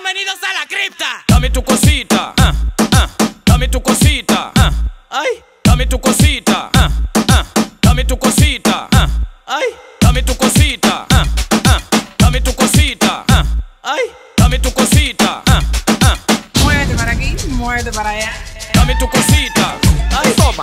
Bienvenidos a la cripta. Dame tu cosita, ah, ah, dame tu cosita, ah, ay, dame tu cosita, ah, ah, dame tu cosita, ah, ay, dame tu cosita, ah, ah, dame tu cosita, ah, ay, dame tu cosita, ah, ah, Muévete para aquí, muévete para allá. dame tu cosita, ay, toma,